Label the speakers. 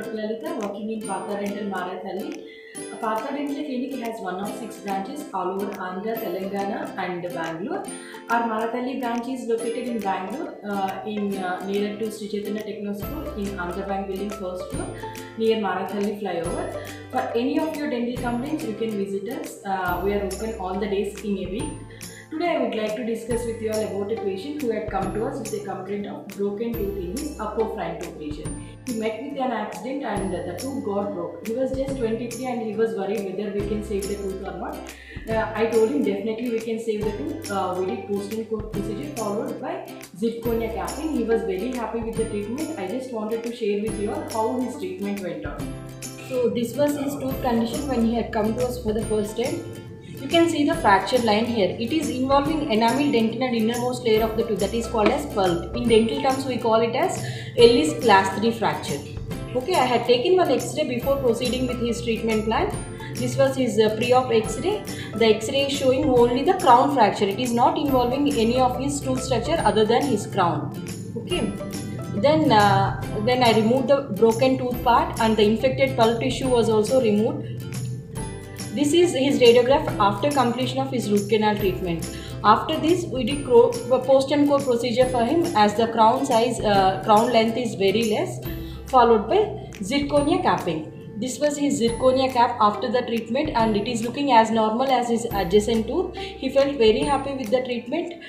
Speaker 1: Lalita, working in Patha Dental Marathalli. Patha Dental Clinic has one of six branches all over Andhra, Telangana and Bangalore. Our Marathalli branch is located in Bangalore, uh, in uh, near to Sri Chaitanya Techno School in Andhra Bank building first floor near Marathalli flyover. For any of your dental complaints, you can visit us. Uh, we are open all the days in a week. Today I would like to discuss with you all about a patient who had come to us with a complaint of broken tooth in his upper front tooth region. He met with an accident and the tooth got broke. He was just 23 and he was worried whether we can save the tooth or not. Uh, I told him definitely we can save the tooth. Uh, we did post and core procedure followed by zirconia capping. He was very happy with the treatment. I just wanted to share with you all how his treatment went on. So this was his tooth condition when he had come to us for the first time. Can see the fracture line here. It is involving enamel dentin and innermost layer of the tooth that is called as pulp. In dental terms we call it as Ellis class 3 fracture. Okay, I had taken one x-ray before proceeding with his treatment plan. This was his uh, pre-op x-ray. The x-ray is showing only the crown fracture. It is not involving any of his tooth structure other than his crown. Okay then uh, then i removed the broken tooth part and the infected pulp tissue was also removed this is his radiograph after completion of his root canal treatment. After this we did post and core procedure for him as the crown size uh, crown length is very less followed by zirconia capping. This was his zirconia cap after the treatment and it is looking as normal as his adjacent tooth. He felt very happy with the treatment